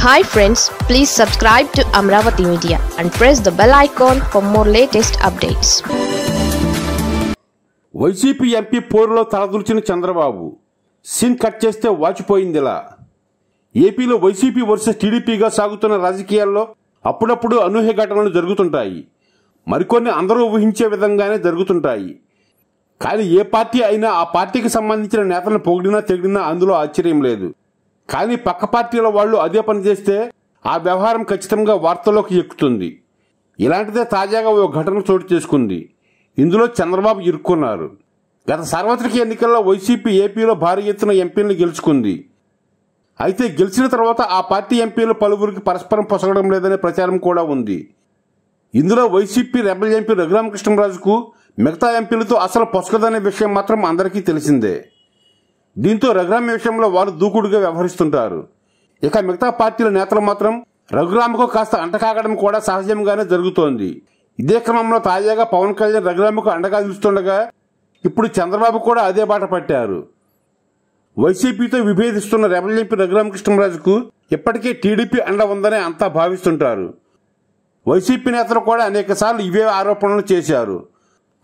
Hi friends please subscribe to Amaravati media and press the bell icon for more latest updates YCP MP పోరులో తలదూర్చిన Chandrababu. Scene cut చేస్తే వాచిపోయిందిలా. ఏపీలో YCP versus టీడీపీగా సాగుతున్న రాజకీయాల్లో అప్పుడప్పుడు అనూహ్య ఘటనలు జరుగుతుంటాయి. మరికొన్ని అందరూ ఊహించే విధంగానే జరుగుతుంటాయి. కానీ ఏ పార్టీ అయినా ఆ పార్టీకి సంబంధించిన నేతలను పొగిడినా తెగిడినా అందులో ఆశ్చర్యం లేదు. కానీ పక్క పార్టీల వాళ్ళు అదే పని చేస్తే ఆ వ్యవహారం ఖచ్చితంగా వార్తల్లోకి ఎక్కుతుంది. ఇలాంటిదే తాజాగా ఓ ఘటన చోటు చేసుకుంది. ఇందులో చంద్రబాబు ఇరుక్కున్నారు. గత సార్వత్రిక ఎన్నికల్లో వైసీపీ ఏపీలో భారీ ఎత్తున ఎంపీలను గెలుచుకుంది. అయితే గెలిచిన తర్వాత ఆ పార్టీ ఎంపీలు పలువురికి పరస్పరం పొసగడం లేదనే ప్రచారం కూడా ఉంది. ఇందులో వైసీపీ రెబల్ ఎంపీ రఘురామకృష్ణరాజుకు మిగతా ఎంపీలతో అసలు పొసగదనే విషయం మాత్రం అందరికీ తెలిసిందే. దీంతో రఘురామ విషయంలో వారు దూకుడుగా వ్యవహరిస్తుంటారు. ఇక మిగతా పార్టీల నేతలు మాత్రం రఘురామకు కాస్త అంటకాగడం కూడా సహజంగానే జరుగుతోంది. ఇదే క్రమంలో తాజాగా పవన్ కళ్యాణ్ రఘురామకు అండగా నిలుస్తుండగా ఇప్పుడు చంద్రబాబు కూడా అదే బాట పట్టారు. వైసీపీతో విభేదిస్తున్న రెబల్ ఎంపీ రఘురామకృష్ణరాజుకు ఇప్పటికే టీడీపీ అండ ఉందని అంతా భావిస్తుంటారు. వైసీపీ నేతలు కూడా అనేకసార్లు ఇవే ఆరోపణలు చేశారు.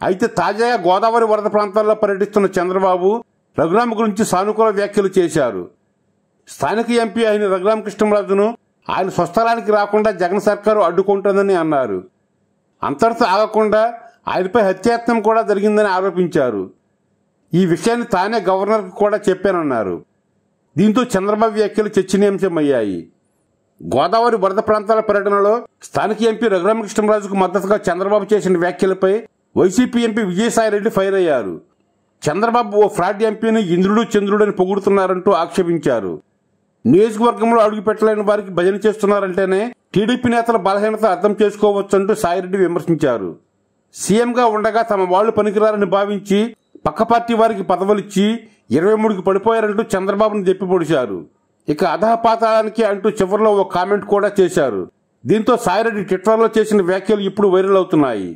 అయితే తాజాగా గోదావరి వరద ప్రాంతాల్లో పర్యటిస్తున్న చంద్రబాబు రఘురామ గురించి సానుకూల వ్యాఖ్యలు చేశారు. స్థానిక ఎంపీ అయిన రఘురామకృష్ణరాజును ఆయన స్వస్థలానికి రాకుండా జగన్ సర్కారు అడ్డుకుంటుందని అన్నారు. అంతటితో ఆగకుండా ఆయనపై హత్యాయత్నం కూడా జరిగిందని ఆరోపించారు. ఈ విషయాన్ని తానే గవర్నర్కు కూడా చెప్పానన్నారు. దీంతో చంద్రబాబు వ్యాఖ్యలు చర్చనీయాంశమయ్యాయి. గోదావరి వరద ప్రాంతాల పర్యటనలో స్థానిక ఎంపీ రఘురామకృష్ణరాజుకు మద్దతుగా చంద్రబాబు చేసిన వ్యాఖ్యలపై వైసీపీ ఎంపీ విజయసాయిరెడ్డి ఫైర్ అయ్యారు. చంద్రబాబు ఓ ఫ్రాడ్ ఎంపీని ఇంద్రుడు చంద్రుడని పొగుడుతున్నారంటూ ఆక్షేపించారు. నియోజకవర్గంలో అడుగు పెట్టలేని వారికి భజన చేస్తున్నారంటేనే టీడీపీ నేతల బలహీనత అర్థం చేసుకోవచ్చంటూ సాయిరెడ్డి విమర్శించారు. సీఎంగా ఉండగా తమ వాళ్ళు పనికిరారని భావించి పక్క పార్టీ వారికి పదవులిచ్చి ఇరవై మూడుకి పడిపోయారంటూ చంద్రబాబును చెప్పి పొడిచారు ఇక అధహపాతాళానికి అంటూ చివరిలో ఓ కామెంట్ కూడా చేశారు. దీంతో సాయిరెడ్డి ట్విట్టర్లో చేసిన వ్యాఖ్యలు ఇప్పుడు వైరల్ అవుతున్నాయి.